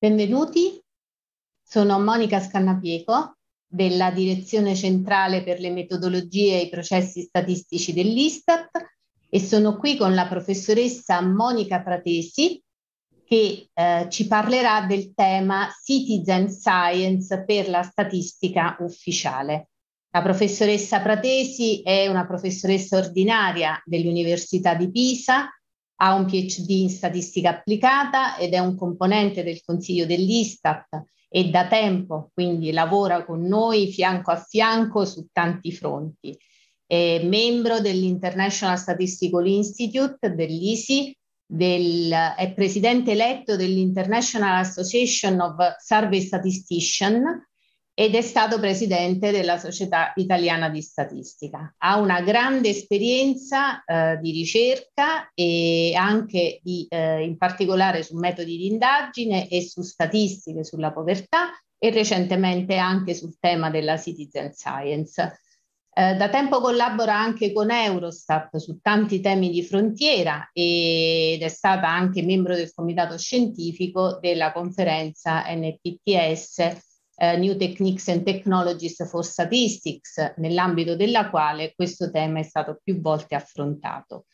Benvenuti, sono Monica Scannapieco della Direzione Centrale per le Metodologie e i Processi Statistici dell'Istat e sono qui con la professoressa Monica Pratesi che eh, ci parlerà del tema Citizen Science per la statistica ufficiale. La professoressa Pratesi è una professoressa ordinaria dell'Università di Pisa ha un PhD in statistica applicata ed è un componente del Consiglio dell'Istat e da tempo quindi lavora con noi fianco a fianco su tanti fronti. È membro dell'International Statistical Institute, dell'ISI, del, è presidente eletto dell'International Association of Survey Statisticians ed è stato presidente della Società Italiana di Statistica. Ha una grande esperienza eh, di ricerca e anche di, eh, in particolare su metodi di indagine e su statistiche sulla povertà e recentemente anche sul tema della citizen science. Eh, da tempo collabora anche con Eurostat su tanti temi di frontiera ed è stata anche membro del comitato scientifico della conferenza NPTS eh, New Techniques and Technologies for Statistics, nell'ambito della quale questo tema è stato più volte affrontato.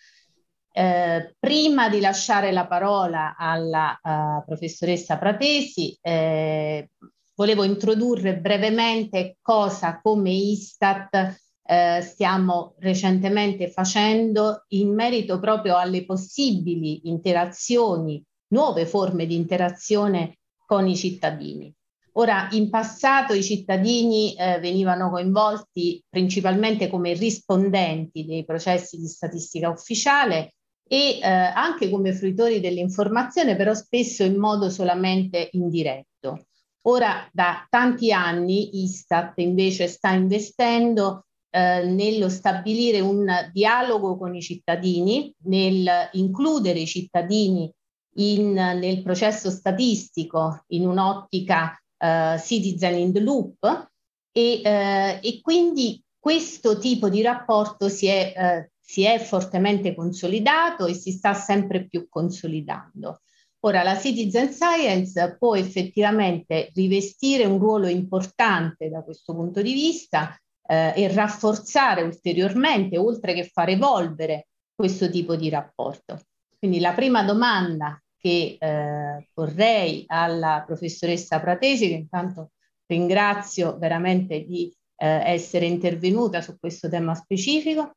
Eh, prima di lasciare la parola alla uh, professoressa Pratesi, eh, volevo introdurre brevemente cosa come Istat eh, stiamo recentemente facendo in merito proprio alle possibili interazioni, nuove forme di interazione con i cittadini. Ora, in passato i cittadini eh, venivano coinvolti principalmente come rispondenti dei processi di statistica ufficiale e eh, anche come fruitori dell'informazione, però spesso in modo solamente indiretto. Ora, da tanti anni, Istat invece sta investendo eh, nello stabilire un dialogo con i cittadini, nel includere i cittadini in, nel processo statistico in un'ottica uh, Citizen in the Loop e, uh, e, quindi questo tipo di rapporto si è, uh, si è fortemente consolidato e si sta sempre più consolidando. Ora, la citizen science può effettivamente rivestire un ruolo importante da questo punto di vista eh, e rafforzare ulteriormente, oltre che far evolvere questo tipo di rapporto. Quindi la prima domanda che eh, porrei alla professoressa Pratesi, che intanto ringrazio veramente di eh, essere intervenuta su questo tema specifico,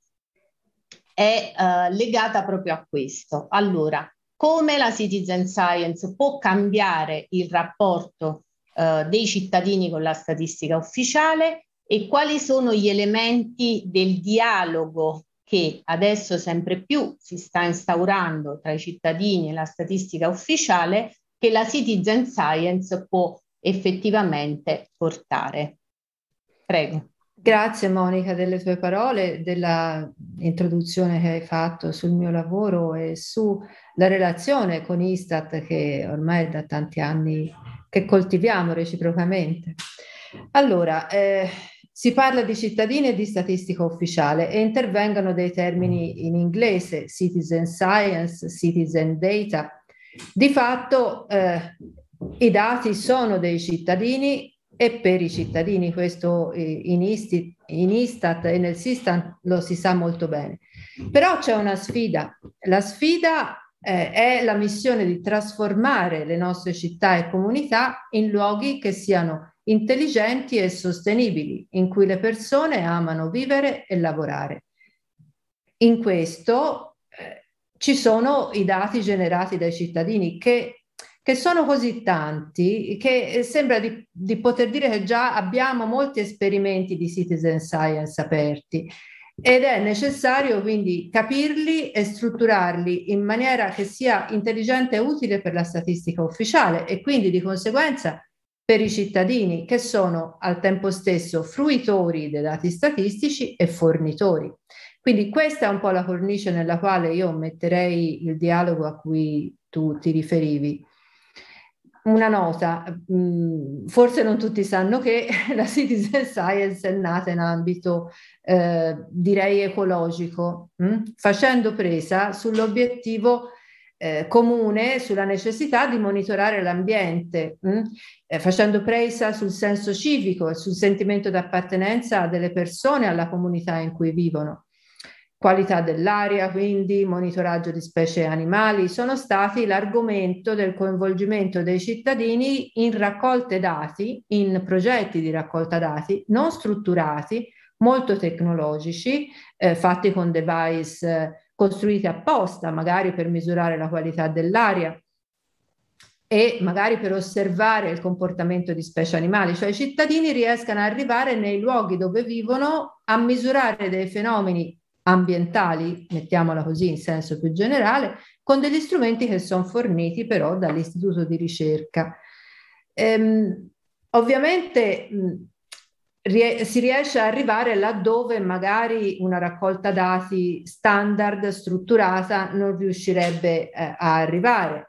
è eh, legata proprio a questo. Allora, come la citizen science può cambiare il rapporto eh, dei cittadini con la statistica ufficiale e quali sono gli elementi del dialogo che adesso sempre più si sta instaurando tra i cittadini e la statistica ufficiale che la citizen science può effettivamente portare. Prego. Grazie Monica delle tue parole, dell'introduzione che hai fatto sul mio lavoro e sulla relazione con Istat che ormai è da tanti anni che coltiviamo reciprocamente. Allora, eh, si parla di cittadini e di statistica ufficiale e intervengono dei termini in inglese, citizen science, citizen data. Di fatto eh, i dati sono dei cittadini e per i cittadini, questo in, Isti, in Istat e nel Sistan lo si sa molto bene. Però c'è una sfida. La sfida eh, è la missione di trasformare le nostre città e comunità in luoghi che siano intelligenti e sostenibili, in cui le persone amano vivere e lavorare. In questo eh, ci sono i dati generati dai cittadini che, che sono così tanti che sembra di, di poter dire che già abbiamo molti esperimenti di citizen science aperti ed è necessario quindi capirli e strutturarli in maniera che sia intelligente e utile per la statistica ufficiale e quindi di conseguenza per i cittadini che sono al tempo stesso fruitori dei dati statistici e fornitori. Quindi questa è un po' la cornice nella quale io metterei il dialogo a cui tu ti riferivi. Una nota, mm, forse non tutti sanno che la citizen science è nata in ambito, eh, direi, ecologico, mh? facendo presa sull'obiettivo eh, comune sulla necessità di monitorare l'ambiente? Mm? Eh, facendo presa sul senso civico e sul sentimento d'appartenenza delle persone alla comunità in cui vivono. Qualità dell'aria, quindi monitoraggio di specie animali, sono stati l'argomento del coinvolgimento dei cittadini in raccolte dati, in progetti di raccolta dati non strutturati, molto tecnologici, eh, fatti con device costruiti apposta, magari per misurare la qualità dell'aria e magari per osservare il comportamento di specie animali, cioè i cittadini riescano ad arrivare nei luoghi dove vivono a misurare dei fenomeni ambientali, mettiamola così in senso più generale, con degli strumenti che sono forniti però dall'istituto di ricerca. Ehm, ovviamente mh, si riesce ad arrivare laddove magari una raccolta dati standard, strutturata, non riuscirebbe eh, a arrivare.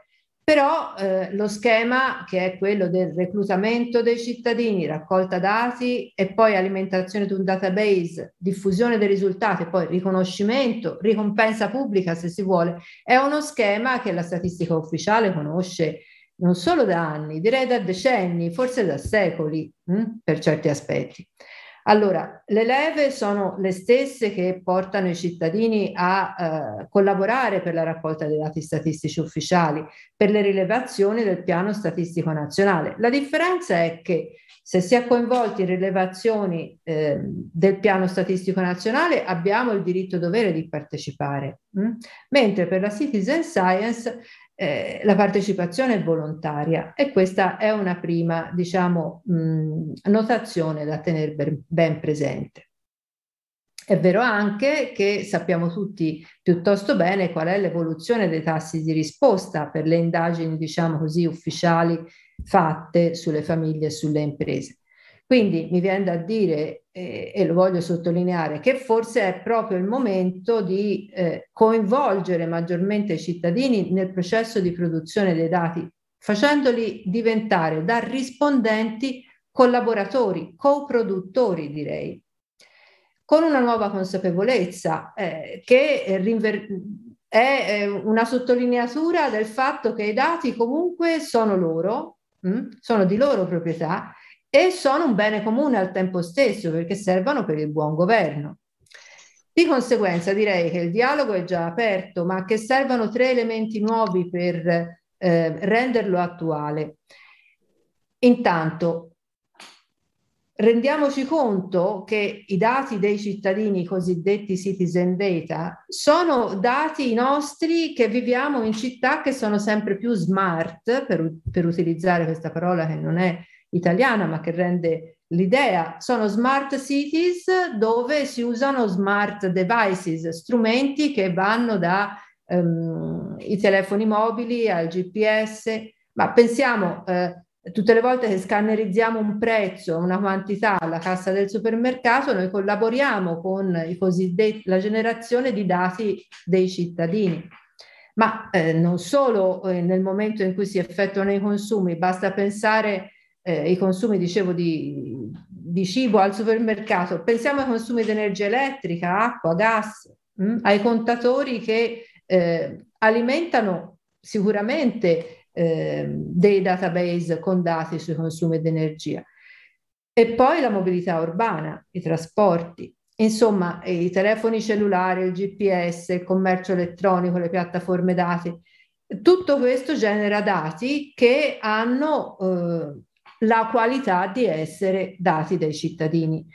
Però eh, lo schema che è quello del reclutamento dei cittadini, raccolta dati e poi alimentazione di un database, diffusione dei risultati, poi riconoscimento, ricompensa pubblica se si vuole, è uno schema che la statistica ufficiale conosce non solo da anni, direi da decenni, forse da secoli mh, hm, per certi aspetti. Allora, le leve sono le stesse che portano i cittadini a eh, collaborare per la raccolta dei dati statistici ufficiali, per le rilevazioni del piano statistico nazionale. La differenza è che se si è coinvolti in rilevazioni eh, del piano statistico nazionale abbiamo il diritto dovere di partecipare, mh? mentre per la citizen science eh, la partecipazione è volontaria e questa è una prima, diciamo, mh, notazione da tenere ben, ben presente. È vero anche che sappiamo tutti piuttosto bene qual è l'evoluzione dei tassi di risposta per le indagini, diciamo così, ufficiali fatte sulle famiglie e sulle imprese. Quindi mi viene da dire, eh, e lo voglio sottolineare, che forse è proprio il momento di eh, coinvolgere maggiormente i cittadini nel processo di produzione dei dati, facendoli diventare da rispondenti collaboratori, coproduttori direi, con una nuova consapevolezza eh, che è eh, una sottolineatura del fatto che i dati comunque sono loro, mh, mm, sono di loro proprietà e sono un bene comune al tempo stesso perché servono per il buon governo. Di conseguenza direi che il dialogo è già aperto, ma che servono tre elementi nuovi per eh, renderlo attuale. Intanto, rendiamoci conto che i dati dei cittadini, i cosiddetti citizen data, sono dati nostri che viviamo in città che sono sempre più smart, per, per utilizzare questa parola che non è italiana, ma che rende l'idea. Sono smart cities dove si usano smart devices, strumenti che vanno dai um, telefoni mobili al GPS, ma pensiamo eh, tutte le volte che scannerizziamo un prezzo, una quantità alla cassa del supermercato, noi collaboriamo con i cosiddetti, la generazione di dati dei cittadini. Ma eh, non solo eh, nel momento in cui si effettuano i consumi, basta pensare eh, i consumi, dicevo, di, di, cibo al supermercato, pensiamo ai consumi di energia elettrica, acqua, gas, mh? Mm, ai contatori che eh, alimentano sicuramente eh, dei database con dati sui consumi di energia. E poi la mobilità urbana, i trasporti, insomma i telefoni cellulari, il GPS, il commercio elettronico, le piattaforme dati. Tutto questo genera dati che hanno eh, la qualità di essere dati dai cittadini,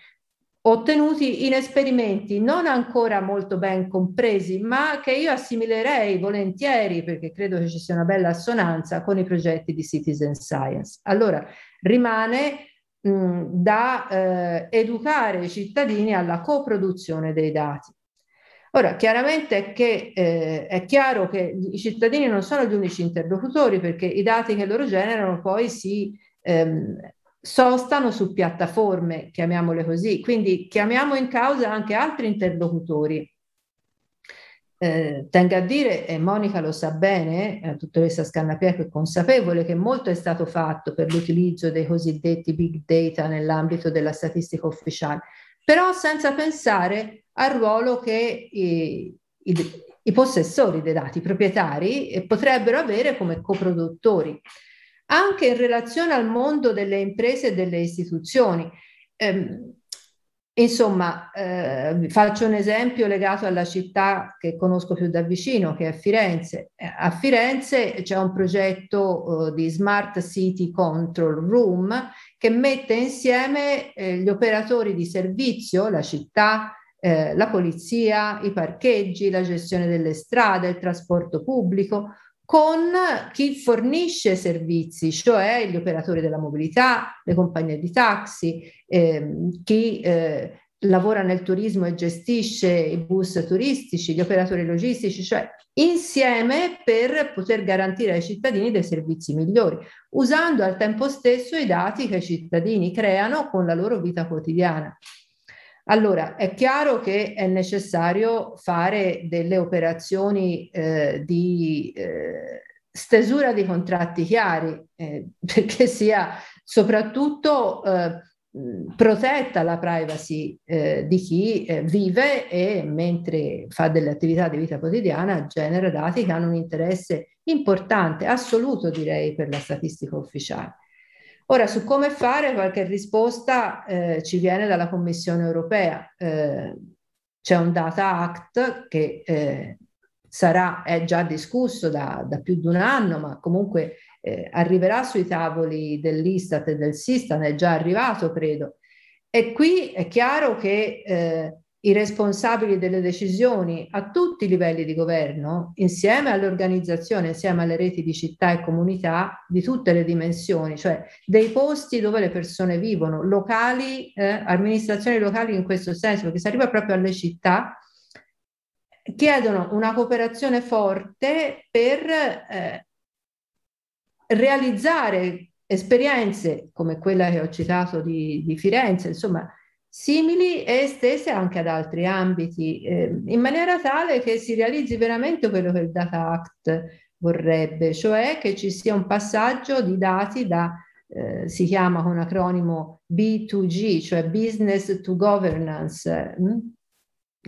ottenuti in esperimenti non ancora molto ben compresi, ma che io assimilerei volentieri perché credo che ci sia una bella assonanza con i progetti di citizen science. Allora, rimane mh, da eh, educare i cittadini alla coproduzione dei dati. Ora, chiaramente che, eh, è chiaro che i cittadini non sono gli unici interlocutori perché i dati che loro generano poi si ehm, sostano su piattaforme, chiamiamole così, quindi chiamiamo in causa anche altri interlocutori. Eh, tengo a dire, e Monica lo sa bene, la dottoressa Scannapieco è consapevole che molto è stato fatto per l'utilizzo dei cosiddetti big data nell'ambito della statistica ufficiale, però senza pensare al ruolo che i, i, i possessori dei dati, i proprietari, e potrebbero avere come coproduttori. Anche in relazione al mondo delle imprese e delle istituzioni. Eh, Insomma, eh, faccio un esempio legato alla città che conosco più da vicino, che è Firenze. Eh, a Firenze c'è un progetto eh, di Smart City Control Room che mette insieme eh, gli operatori di servizio, la città, eh, la polizia, i parcheggi, la gestione delle strade, il trasporto pubblico, con chi fornisce servizi, cioè gli operatori della mobilità, le compagnie di taxi, ehm, chi eh, lavora nel turismo e gestisce i bus turistici, gli operatori logistici, cioè insieme per poter garantire ai cittadini dei servizi migliori, usando al tempo stesso i dati che i cittadini creano con la loro vita quotidiana. Allora, è chiaro che è necessario fare delle operazioni eh, di eh, stesura di contratti chiari, eh, perché sia soprattutto eh, protetta la privacy eh, di chi eh, vive e mentre fa delle attività di vita quotidiana genera dati che hanno un interesse importante, assoluto direi, per la statistica ufficiale. Ora, su come fare, qualche risposta eh, ci viene dalla Commissione europea. Eh, c'è un Data Act che eh, sarà, è già discusso da, da, più di un anno, ma comunque eh, arriverà sui tavoli dell'Istat e del Sistan, è già arrivato, credo. E qui è chiaro che eh, i responsabili delle decisioni a tutti i livelli di governo, insieme all'organizzazione, insieme alle reti di città e comunità di tutte le dimensioni, cioè dei posti dove le persone vivono, locali, eh, amministrazioni locali in questo senso, perché si arriva proprio alle città, chiedono una cooperazione forte per eh, realizzare esperienze come quella che ho citato di, di Firenze, insomma, simili e estese anche ad altri ambiti, eh, in maniera tale che si realizzi veramente quello che il Data Act vorrebbe, cioè che ci sia un passaggio di dati da, eh, si chiama con acronimo B2G, cioè Business to Governance? Mm?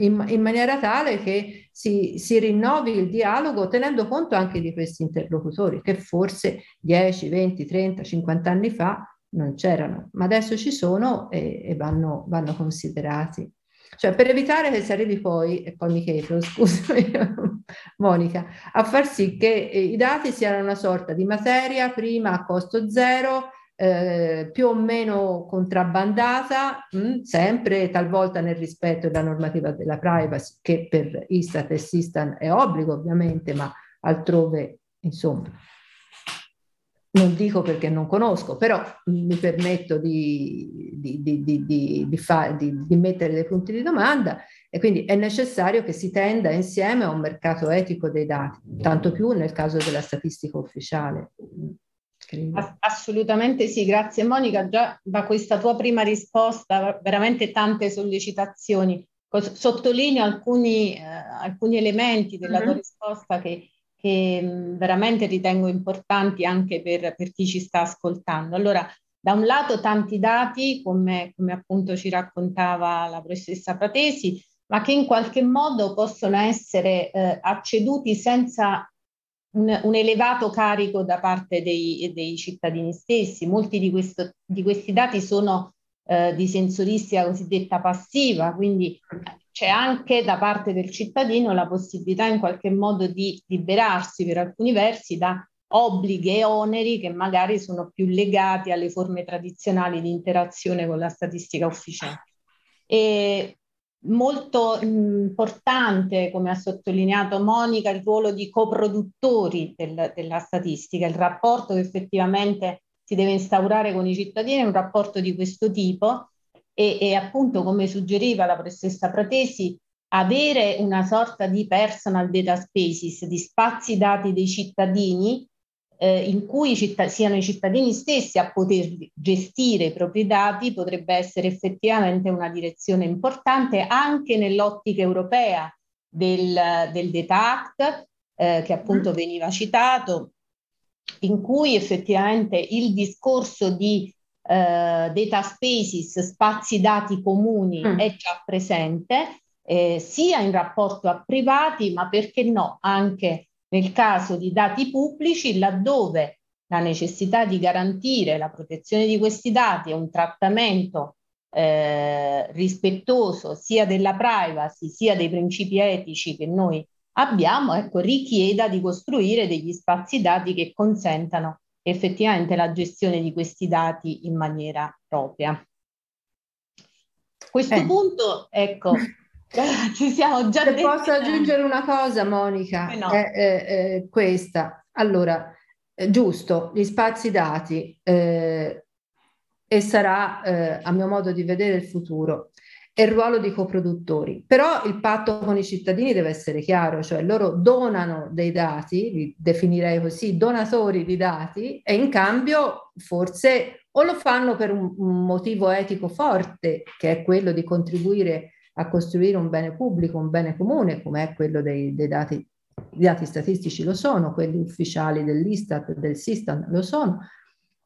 in, in, maniera tale che si, si rinnovi il dialogo tenendo conto anche di questi interlocutori che forse 10, 20, 30, 50 anni fa non c'erano, ma adesso ci sono e, e vanno, vanno, considerati. Cioè per evitare che si arrivi poi, e poi mi chiedo, scusami Monica, a far sì che eh, i dati siano una sorta di materia prima a costo zero, eh, più o meno contrabbandata, mh, mm, sempre talvolta nel rispetto della normativa della privacy, che per Istat e Sistan è obbligo ovviamente, ma altrove insomma non dico perché non conosco, però mi permetto di, di, di, di, mettere dei punti di domanda e quindi è necessario che si tenda insieme a un mercato etico dei dati, tanto più nel caso della statistica ufficiale. Assolutamente sì, grazie Monica. Già da questa tua prima risposta, veramente tante sollecitazioni. Sottolineo alcuni, eh, alcuni elementi della mm-hmm. tua risposta che che veramente ritengo importanti anche per, per, chi ci sta ascoltando. Allora, da un lato tanti dati, come, come appunto ci raccontava la professoressa Pratesi, ma che in qualche modo possono essere eh, acceduti senza un, un, elevato carico da parte dei, dei cittadini stessi. Molti di, questo, di questi dati sono eh, di sensoristica cosiddetta passiva, quindi c'è anche da parte del cittadino la possibilità in qualche modo di liberarsi per alcuni versi da obblighi e oneri che magari sono più legati alle forme tradizionali di interazione con la statistica ufficiale. E molto importante, come ha sottolineato Monica, il ruolo di coproduttori del, della statistica, il rapporto che effettivamente si deve instaurare con i cittadini è un rapporto di questo tipo e, e appunto come suggeriva la professoressa Pratesi, avere una sorta di personal data spaces, di spazi dati dei cittadini eh, in cui citt- siano i cittadini stessi a poter gestire i propri dati potrebbe essere effettivamente una direzione importante anche nell'ottica europea del, del Data Act, eh, che appunto mm. veniva citato, in cui effettivamente il discorso di eh, data spaces, spazi dati comuni, mm. è già presente eh, sia in rapporto a privati, ma perché no, anche nel caso di dati pubblici, laddove la necessità di garantire la protezione di questi dati e un trattamento eh, rispettoso sia della privacy sia dei principi etici che noi abbiamo, ecco, richieda di costruire degli spazi dati che consentano effettivamente la gestione di questi dati in maniera propria. A questo eh. punto, ecco, ci siamo già... Se posso aggiungere una cosa, Monica, eh no. è, è, è questa. Allora, eh, giusto, gli spazi dati eh, e sarà, eh, a mio modo di vedere, il futuro e il ruolo di coproduttori. Però il patto con i cittadini deve essere chiaro, cioè loro donano dei dati, li definirei così, donatori di dati, e in cambio forse o lo fanno per un, motivo etico forte, che è quello di contribuire a costruire un bene pubblico, un bene comune, come è quello dei, dei dati, i dati statistici lo sono, quelli ufficiali dell'Istat, del Sistan lo sono,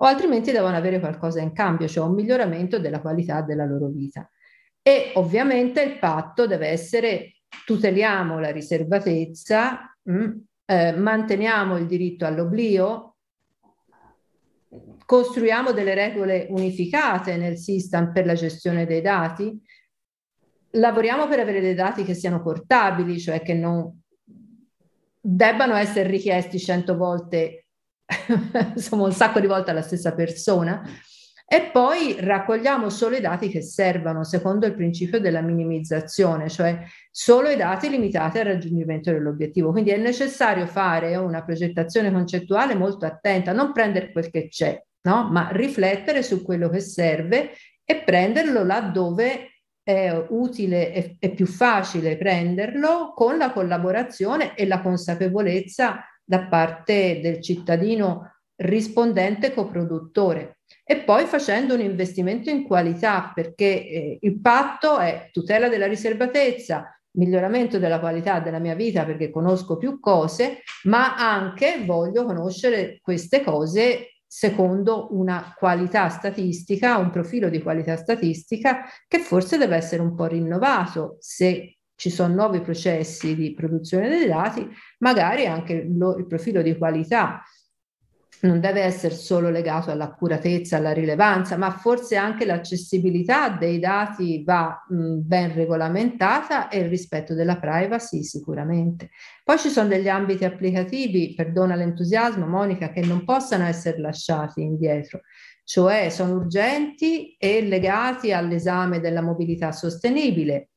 o altrimenti devono avere qualcosa in cambio, cioè un miglioramento della qualità della loro vita. E ovviamente il patto deve essere tuteliamo la riservatezza, mh, mm, eh, manteniamo il diritto all'oblio, costruiamo delle regole unificate nel sistema per la gestione dei dati, lavoriamo per avere dei dati che siano portabili, cioè che non debbano essere richiesti cento volte, insomma un sacco di volte alla stessa persona, e poi raccogliamo solo i dati che servono secondo il principio della minimizzazione, cioè solo i dati limitati al raggiungimento dell'obiettivo. Quindi è necessario fare una progettazione concettuale molto attenta, non prendere quel che c'è, no? ma riflettere su quello che serve e prenderlo laddove è utile e, e più facile prenderlo con la collaborazione e la consapevolezza da parte del cittadino rispondente coproduttore e poi facendo un investimento in qualità perché eh, il patto è tutela della riservatezza, miglioramento della qualità della mia vita perché conosco più cose, ma anche voglio conoscere queste cose secondo una qualità statistica, un profilo di qualità statistica che forse deve essere un po' rinnovato. Se ci sono nuovi processi di produzione dei dati, magari anche lo, il profilo di qualità non deve essere solo legato all'accuratezza, alla rilevanza, ma forse anche l'accessibilità dei dati va mh, ben regolamentata e il rispetto della privacy sicuramente. Poi ci sono degli ambiti applicativi, perdona l'entusiasmo Monica, che non possano essere lasciati indietro, cioè sono urgenti e legati all'esame della mobilità sostenibile,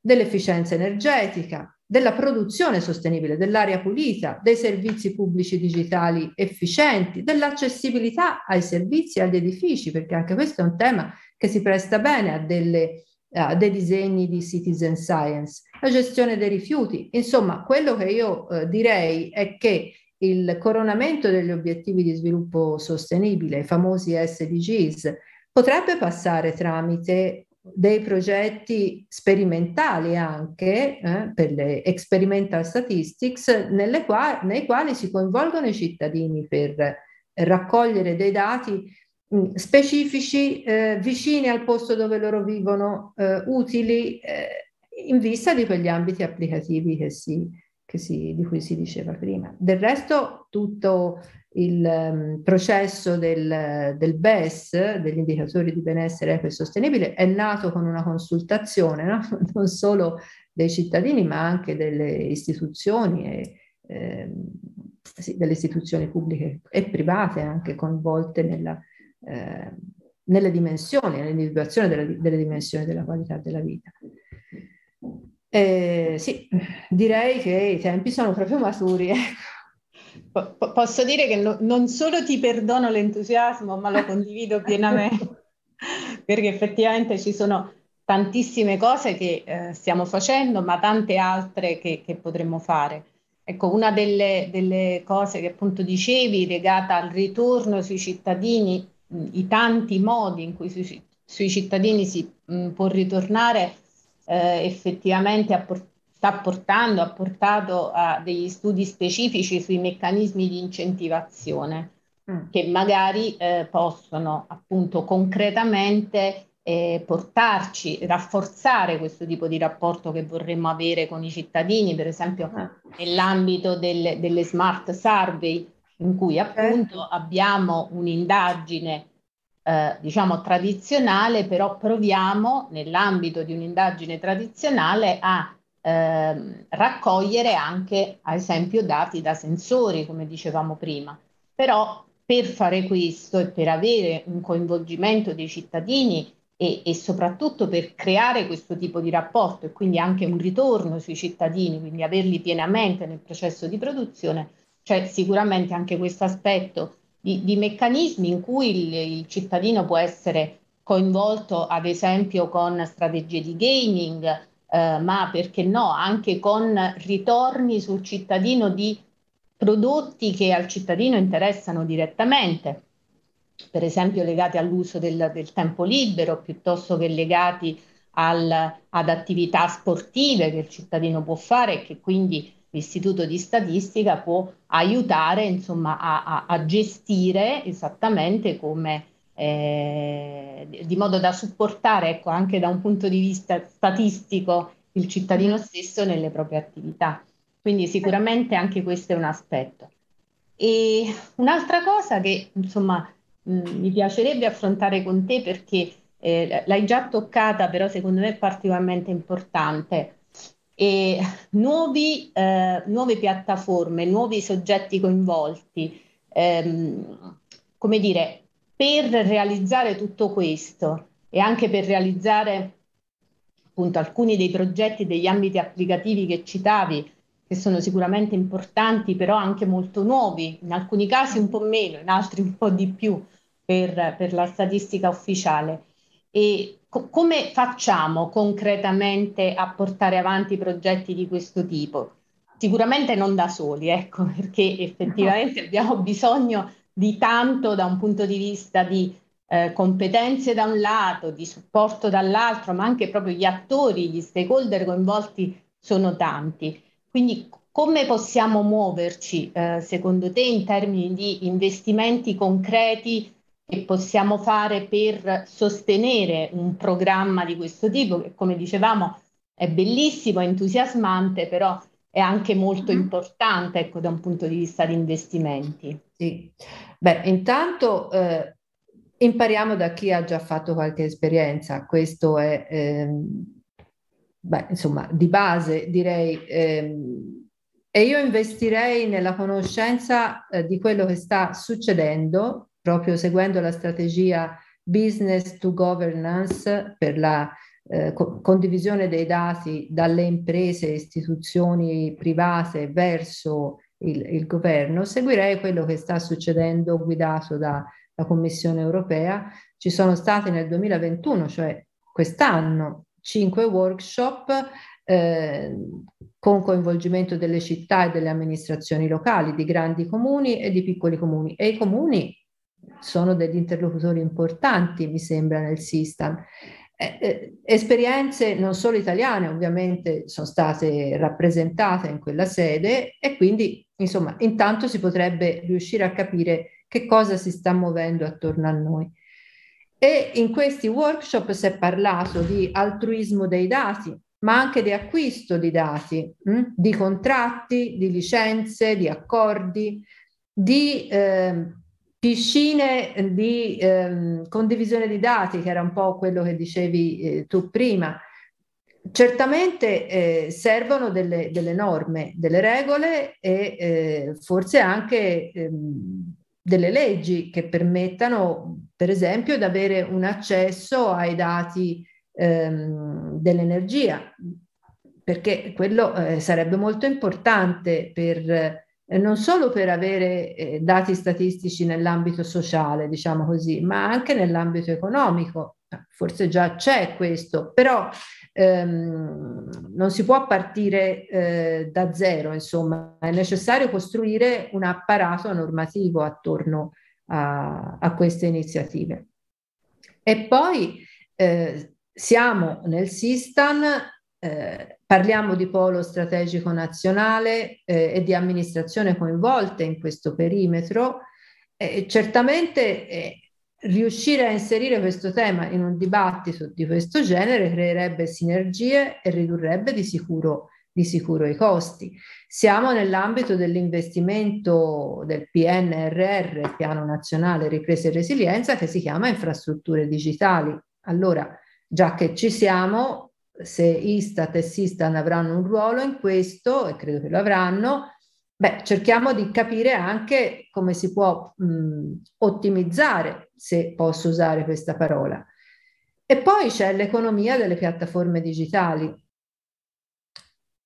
dell'efficienza energetica, della produzione sostenibile, dell'aria pulita, dei servizi pubblici digitali efficienti, dell'accessibilità ai servizi e agli edifici, perché anche questo è un tema che si presta bene a, delle, a dei disegni di citizen science, la gestione dei rifiuti. Insomma, quello che io eh, direi è che il coronamento degli obiettivi di sviluppo sostenibile, i famosi SDGs, potrebbe passare tramite dei progetti sperimentali anche eh, per le experimental statistics qua- nei quali si coinvolgono i cittadini per raccogliere dei dati mm, specifici eh, vicini al posto dove loro vivono, eh, utili eh, in vista di quegli ambiti applicativi che si, che si, di cui si diceva prima. Del resto tutto il um, processo del, del, BES, degli indicatori di benessere equo e sostenibile, è nato con una consultazione no? non solo dei cittadini ma anche delle istituzioni e, eh, sì, delle istituzioni pubbliche e private anche coinvolte nella, eh, nelle dimensioni, nell'individuazione delle, delle dimensioni della qualità della vita. Eh, sì, direi che i tempi sono proprio maturi. Ecco posso dire che no, non solo ti perdono l'entusiasmo, ma lo condivido pienamente, perché effettivamente ci sono tantissime cose che eh, stiamo facendo, ma tante altre che, che potremmo fare. Ecco, una delle, delle, cose che appunto dicevi, legata al ritorno sui cittadini, mh, i tanti modi in cui sui, sui cittadini si mh, può ritornare eh, effettivamente a portare sta portando, ha portato a degli studi specifici sui meccanismi di incentivazione mm. che magari eh, possono appunto concretamente eh, portarci, rafforzare questo tipo di rapporto che vorremmo avere con i cittadini, per esempio ah. nell'ambito delle, delle smart survey, in cui appunto abbiamo un'indagine eh, diciamo tradizionale, però proviamo nell'ambito di un'indagine tradizionale a eh, raccogliere anche, ad esempio, dati da sensori, come dicevamo prima. Però per fare questo e per avere un coinvolgimento dei cittadini e, e, soprattutto per creare questo tipo di rapporto e quindi anche un ritorno sui cittadini, quindi averli pienamente nel processo di produzione, c'è sicuramente anche questo aspetto di, di meccanismi in cui il, il, cittadino può essere coinvolto, ad esempio, con strategie di gaming, eh, ma perché no, anche con ritorni sul cittadino di prodotti che al cittadino interessano direttamente, per esempio legati all'uso del, del tempo libero piuttosto che legati al, ad attività sportive che il cittadino può fare e che quindi l'istituto di statistica può aiutare insomma, a, a, a gestire esattamente come eh, di modo da supportare ecco, anche da un punto di vista statistico il cittadino stesso nelle proprie attività. Quindi sicuramente anche questo è un aspetto. E un'altra cosa che insomma mh, mi piacerebbe affrontare con te perché eh, l'hai già toccata, però secondo me è particolarmente importante, e nuovi, eh, nuove piattaforme, nuovi soggetti coinvolti. Ehm, come dire, per realizzare tutto questo e anche per realizzare appunto alcuni dei progetti, degli ambiti applicativi che citavi, che sono sicuramente importanti, però anche molto nuovi, in alcuni casi un po' meno, in altri un po' di più per, per la statistica ufficiale. E co- come facciamo concretamente a portare avanti progetti di questo tipo? Sicuramente non da soli, ecco, perché effettivamente abbiamo bisogno di tanto da un punto di vista di eh, competenze da un lato, di supporto dall'altro, ma anche proprio gli attori, gli stakeholder coinvolti sono tanti. Quindi come possiamo muoverci, eh, secondo te, in termini di investimenti concreti che possiamo fare per sostenere un programma di questo tipo, che come dicevamo è bellissimo, è entusiasmante, però è anche molto mm-hmm. importante ecco, da un punto di vista di investimenti. Sì, beh, intanto eh, impariamo da chi ha già fatto qualche esperienza, questo è, ehm, beh, insomma, di base direi. Ehm, e io investirei nella conoscenza eh, di quello che sta succedendo proprio seguendo la strategia business to governance per la eh, co- condivisione dei dati dalle imprese e istituzioni private verso il, il, governo, seguirei quello che sta succedendo guidato dalla Commissione europea. Ci sono stati nel 2021, cioè quest'anno, cinque workshop eh, con coinvolgimento delle città e delle amministrazioni locali, di grandi comuni e di piccoli comuni. E i comuni sono degli interlocutori importanti, mi sembra, nel Sistan. Eh, eh, esperienze non solo italiane ovviamente sono state rappresentate in quella sede e quindi insomma intanto si potrebbe riuscire a capire che cosa si sta muovendo attorno a noi. E in questi workshop si è parlato di altruismo dei dati, ma anche di acquisto di dati, mh? Hm, di contratti, di licenze, di accordi, di eh, piscine di ehm, condivisione di dati, che era un po' quello che dicevi eh, tu prima. Certamente eh, servono delle, delle, norme, delle regole e eh, forse anche ehm, delle leggi che permettano, per esempio, di avere un accesso ai dati ehm, dell'energia, perché quello eh, sarebbe molto importante per eh, non solo per avere eh, dati statistici nell'ambito sociale, diciamo così, ma anche nell'ambito economico. Forse già c'è questo, però ehm, non si può partire eh, da zero, insomma, è necessario costruire un apparato normativo attorno a, a queste iniziative. E poi eh, siamo nel Sistan eh, parliamo di polo strategico nazionale eh, e di amministrazione coinvolte in questo perimetro. Certamente eh, riuscire a inserire questo tema in un dibattito di questo genere creerebbe sinergie e ridurrebbe di sicuro, di sicuro i costi. Siamo nell'ambito dell'investimento del PNRR, Piano Nazionale Ripresa e Resilienza, che si chiama infrastrutture digitali. Allora, già che ci siamo, se Istat e Sistan avranno un ruolo in questo, e credo che lo avranno, Beh, cerchiamo di capire anche come si può mh, ottimizzare, se posso usare questa parola. E poi c'è l'economia delle piattaforme digitali.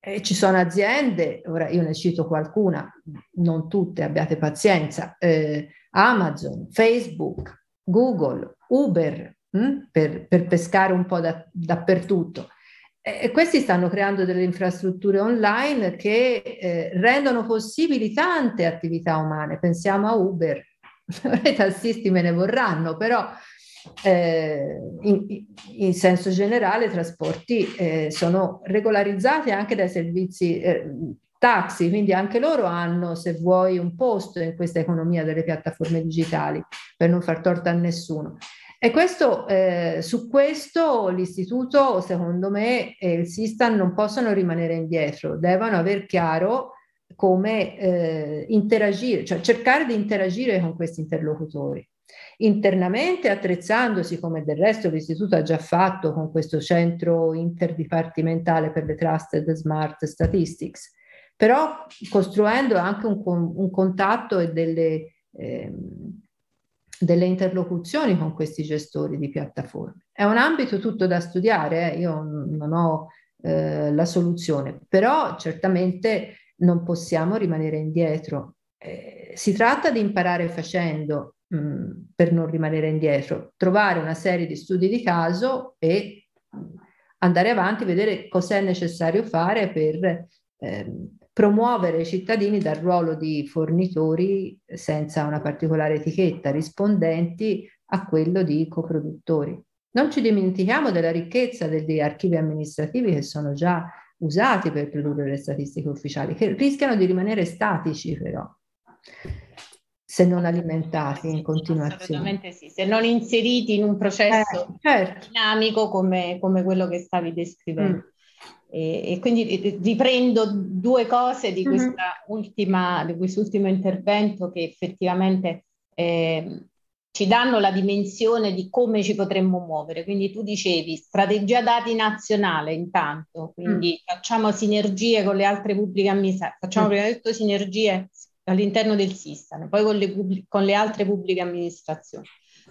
E ci sono aziende, ora io ne cito qualcuna, non tutte, abbiate pazienza, eh, Amazon, Facebook, Google, Uber, mh, per, per, pescare un po' da, dappertutto, e questi stanno creando delle infrastrutture online che eh, rendono possibili tante attività umane. Pensiamo a Uber, i tassisti me ne vorranno, però eh, in, in, senso generale i trasporti eh, sono regolarizzati anche dai servizi eh, taxi, quindi anche loro hanno, se vuoi, un posto in questa economia delle piattaforme digitali, per non far torto a nessuno. E questo, eh, su questo l'istituto, secondo me, e il Sistan non possono rimanere indietro, devono aver chiaro come eh, interagire, cioè cercare di interagire con questi interlocutori. Internamente attrezzandosi, come del resto l'istituto ha già fatto con questo centro interdipartimentale per le Trusted Smart Statistics, però costruendo anche un, un contatto e delle... Eh, delle interlocuzioni con questi gestori di piattaforme. È un ambito tutto da studiare, eh? io non ho eh, la soluzione, però certamente non possiamo rimanere indietro. Eh, si tratta di imparare facendo mh, mm, per non rimanere indietro, trovare una serie di studi di caso e andare avanti, vedere cos'è necessario fare per ehm, promuovere i cittadini dal ruolo di fornitori senza una particolare etichetta, rispondenti a quello di coproduttori. Non ci dimentichiamo della ricchezza degli archivi amministrativi che sono già usati per produrre le statistiche ufficiali, che rischiano di rimanere statici però, se non alimentati in continuazione. Assolutamente sì, se non inseriti in un processo eh, certo. dinamico come, come, quello che stavi descrivendo. Mm. E, e, quindi riprendo due cose di, mm-hmm. ultima, di quest'ultimo intervento che effettivamente eh, ci danno la dimensione di come ci potremmo muovere. Quindi tu dicevi strategia dati nazionale intanto, quindi mm. facciamo sinergie con le altre pubbliche amministrazioni, facciamo mm. prima di tutto sinergie all'interno del Sistane, poi con le, con le altre pubbliche amministrazioni.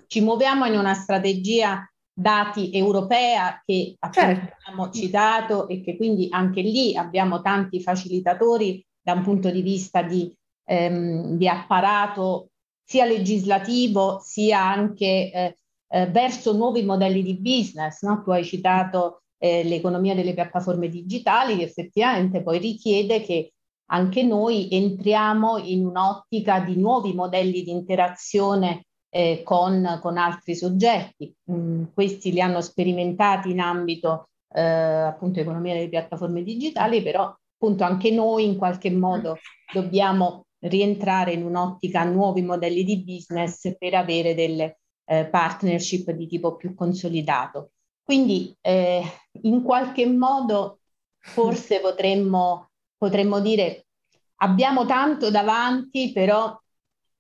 Ci muoviamo in una strategia dati europea che certo. abbiamo citato e che quindi anche lì abbiamo tanti facilitatori da un punto di vista di, ehm, di apparato sia legislativo sia anche eh, eh, verso nuovi modelli di business. No? Tu hai citato eh, l'economia delle piattaforme digitali che effettivamente poi richiede che anche noi entriamo in un'ottica di nuovi modelli di interazione eh, con, con, altri soggetti. Mm, questi li hanno sperimentati in ambito eh, appunto economia delle piattaforme digitali, però appunto anche noi in qualche modo dobbiamo rientrare in un'ottica nuovi modelli di business per avere delle eh, partnership di tipo più consolidato. Quindi eh, in qualche modo forse potremmo, potremmo dire abbiamo tanto davanti, però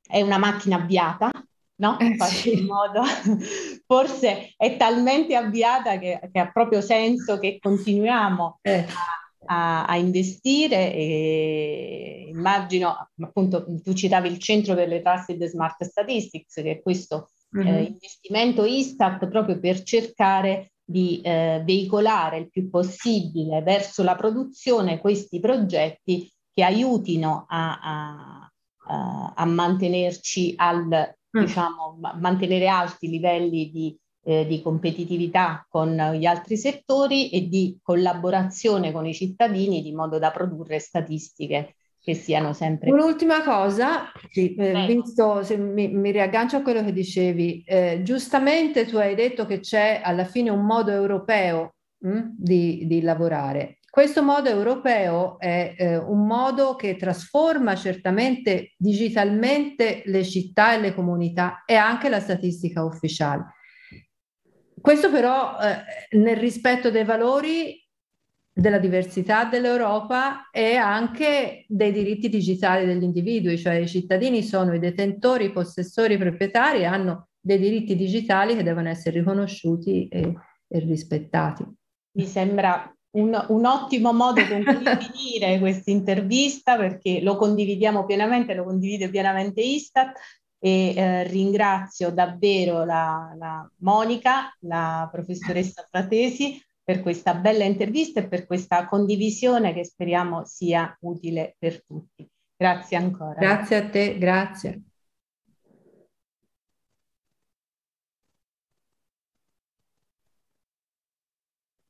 è una macchina avviata, no? In qualche sì. modo. Forse è talmente avviata che, che, ha proprio senso che continuiamo eh. a, a, investire e immagino, appunto, tu citavi il centro per le Trusted Smart Statistics, che è questo mm-hmm. eh, investimento Istat proprio per cercare di eh, veicolare il più possibile verso la produzione questi progetti che aiutino a, a, a mantenerci al Mm. diciamo, mantenere alti livelli di, eh, di competitività con gli altri settori e di collaborazione con i cittadini di modo da produrre statistiche che siano sempre. Un'ultima cosa, sì, eh, visto se mi, mi, riaggancio a quello che dicevi, eh, giustamente tu hai detto che c'è alla fine un modo europeo mh, mm, di, di lavorare questo modo europeo è eh, un modo che trasforma certamente digitalmente le città e le comunità e anche la statistica ufficiale. Questo però eh, nel rispetto dei valori della diversità dell'Europa e anche dei diritti digitali degli individui, cioè i cittadini sono i detentori, i possessori, i proprietari hanno dei diritti digitali che devono essere riconosciuti e, e rispettati. Mi sembra un, un, ottimo modo con cui finire questa intervista perché lo condividiamo pienamente, lo condivide pienamente Istat e eh, ringrazio davvero la, la, Monica, la professoressa Fratesi, per questa bella intervista e per questa condivisione che speriamo sia utile per tutti. Grazie ancora. Grazie a te, grazie.